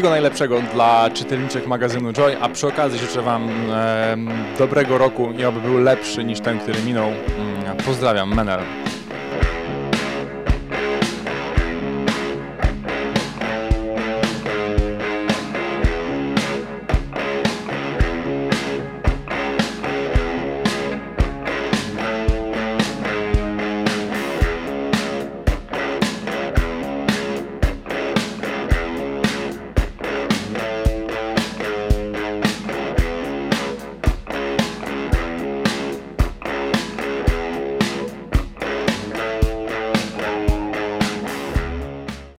Wszystkiego najlepszego dla czytelniczek magazynu Joy, a przy okazji życzę Wam em, dobrego roku i oby był lepszy niż ten, który minął. Mm, pozdrawiam, Menel.